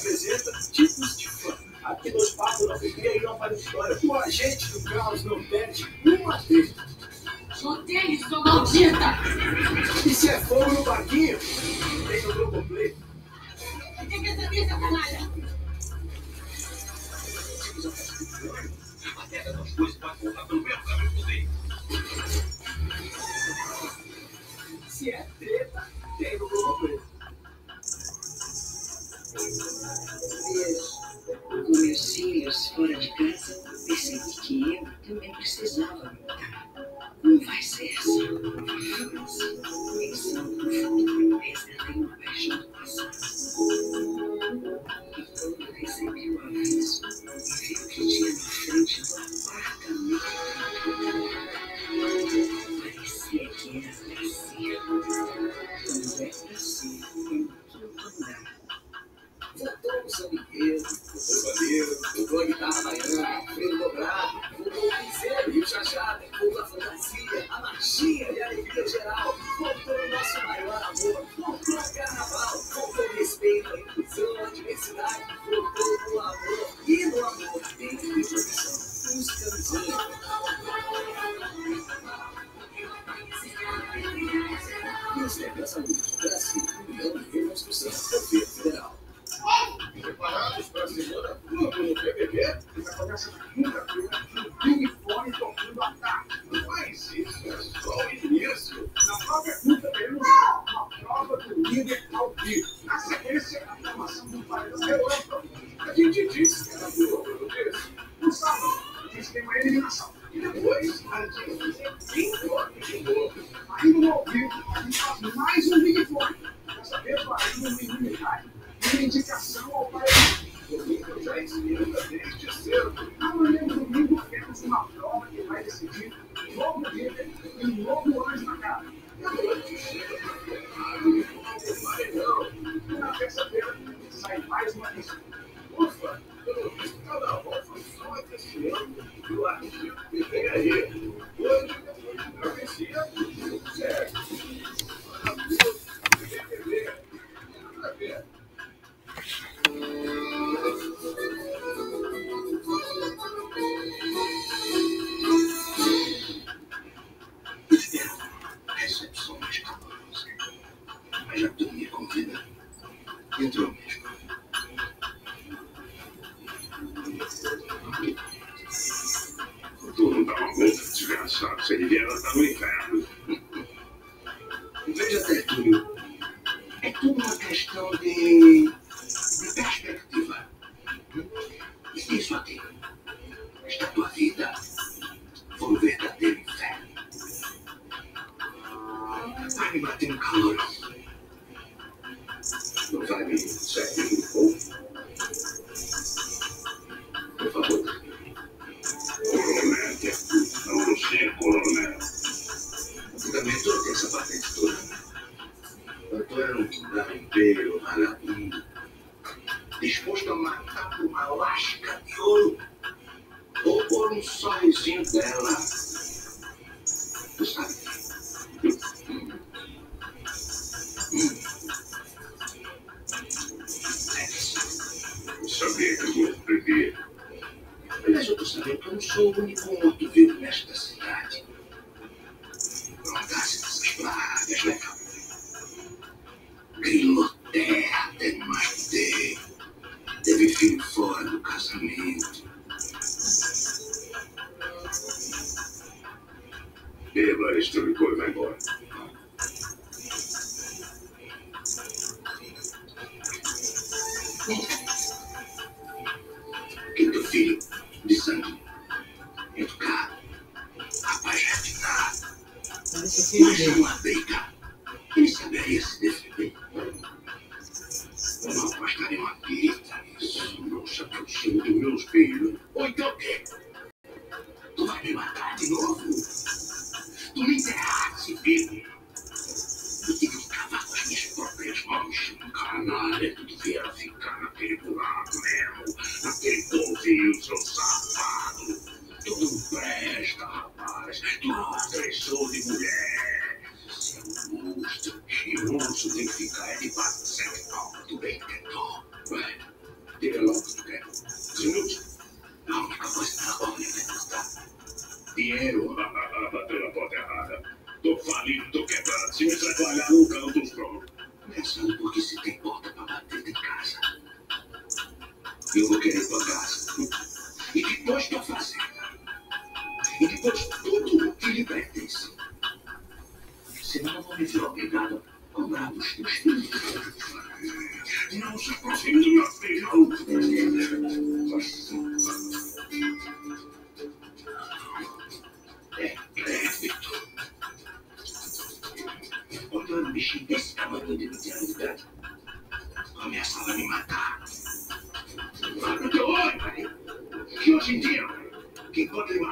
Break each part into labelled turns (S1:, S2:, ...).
S1: apresenta tipos de fã. Aqui dois papos não cria e não faz história. O agente do caos não perde uma vez.
S2: Odeio sua maldita!
S1: E se é fogo no barquinho, tem no Globoplay.
S2: Tem que saber essa canalha!
S3: A terra das coisas vai voltar pelo mesmo caminho que veio.
S1: Se é treta, tem no Globoplay.
S4: Mesmo com meus filhos fora de casa, percebi que eu também precisava mudar. Não vai ser assim. Pensando no futuro, resgatei uma paixão do passado. E quando recebi o aviso e vi o que tinha na frente do apartamento, parecia que era
S1: Da. Preparados para a semana tudo no BBB?
S5: Vai começar na quinta-feira no Big Fone tocando a tarde.
S1: Mas isso é só o início.
S5: Na própria quinta-feira, uma prova do líder ao vivo. Na sequência, a formação do relâmpago.
S1: A gente disse que era boa, não disse?
S5: No sábado, tem uma eliminação.
S1: E depois, a gente.
S5: Ainda no a gente faz mais um Big Fone. Dessa vez, valendo uma uma indicação ao paredão.
S1: Domingo já experimenta desde cedo.
S5: Amanhã, domingo, temos uma prova que vai decidir um novo líder e um novo anjo na.
S1: E a noite chega para o.
S5: E na sai mais uma lista.
S1: Ufa, cada volta foi só esse ano. E o arquivo que vem aí. Hoje, profecia, certo. Maravilhoso. BBB. Nada a ver.
S3: Recepção mais calorosa. Mas tu me convida. Entrou vai me bater um calor.
S6: Não vai me servir um pouco? Por favor. Coronel, Tertúlio. Não você, coronel.
S3: Tô tem essa patente toda. Eu tô era um garimpeiro, vagabundo, disposto a matar por uma lasca de ouro ou por um sorrisinho dela. Tu sabe? Hum. Hum. É.
S6: Eu sabia que eu vou beber.
S3: Aliás, eu tô sabendo que eu não sou o único morto vivo nesta cidade. Prontasse dessas pragas, né, cara? Griloterra tem mais poder. Teve filho fora do casamento.
S6: Beba este licor e vai embora.
S3: Não apostaria uma pirita nisso.
S6: Não se aproxime
S3: significa elevado sector do bem tentor. Bem, diga logo o que
S6: quer. Sinútil. A única coisa que ela pode me custar. Dinheiro.
S3: Pela porta errada. Tô falido, tô quebrado. Se me atrapalhar, no canto, os pronto. Pensando porque se tem porta pra bater de casa. Eu vou querer tua casa. E depois tua fazenda. E depois tudo o que lhe pertence. Senão eu vou me ver obrigado os teus filhos.
S6: Não se.
S3: É crédito. Quando era um bichinho desse tamanho de miserabilidade, começava a me matar. Abra o teu olho, que hoje em dia, quem
S5: conta é ele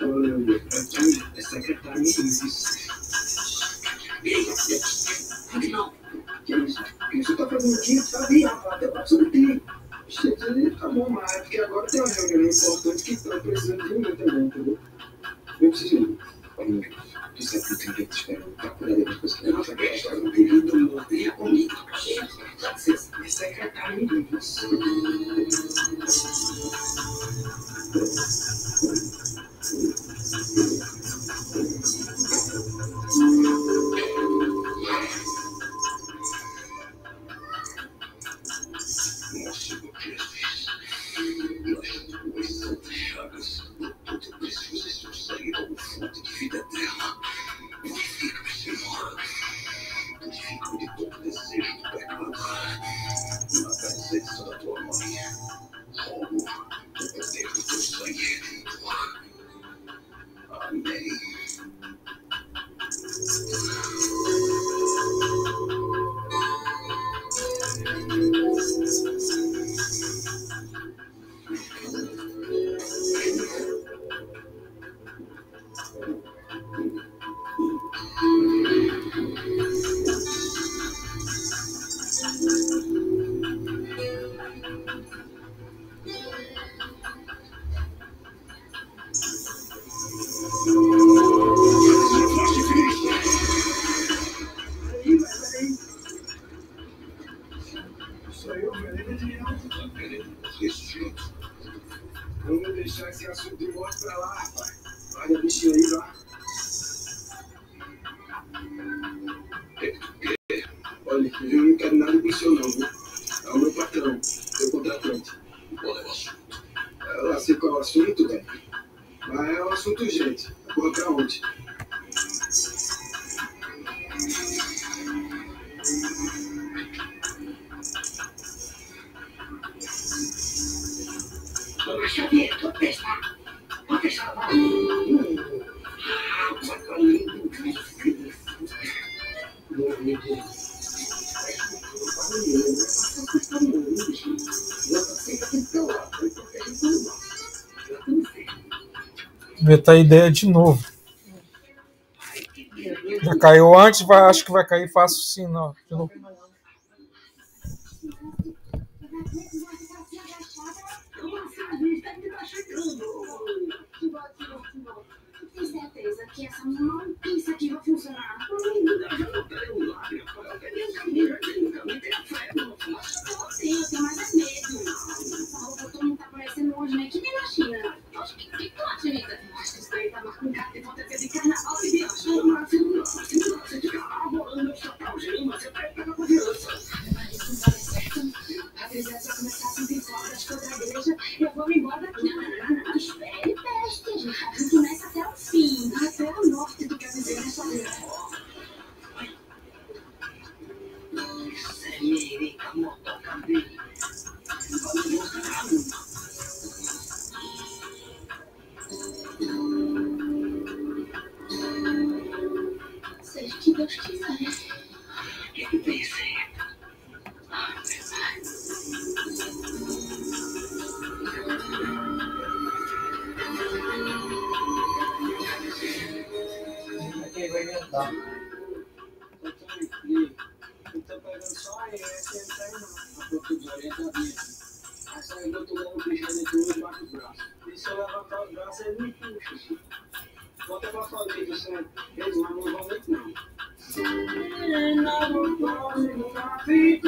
S5: é
S2: Não,
S5: que você está fazendo aqui? Está ali, rapaz, debate sobre ti. Ele está bom, mas porque agora tem uma reunião importante que está precisando de mim também, entendeu? Eu preciso six to Olha, eu não quero nada com o seu não, viu? É o meu patrão, meu contratante.
S3: Qual é o assunto?
S5: É eu sei qual é o assunto, velho. Mas é um assunto urgente. Porra pra onde?
S3: Xavier,
S5: tô testando. meter
S7: a ideia de novo. Já caiu antes, vai, acho que vai cair fácil sim, não.
S2: presença começar a se encontrar, acho igreja. eu vou embora daqui.
S4: Né?
S5: three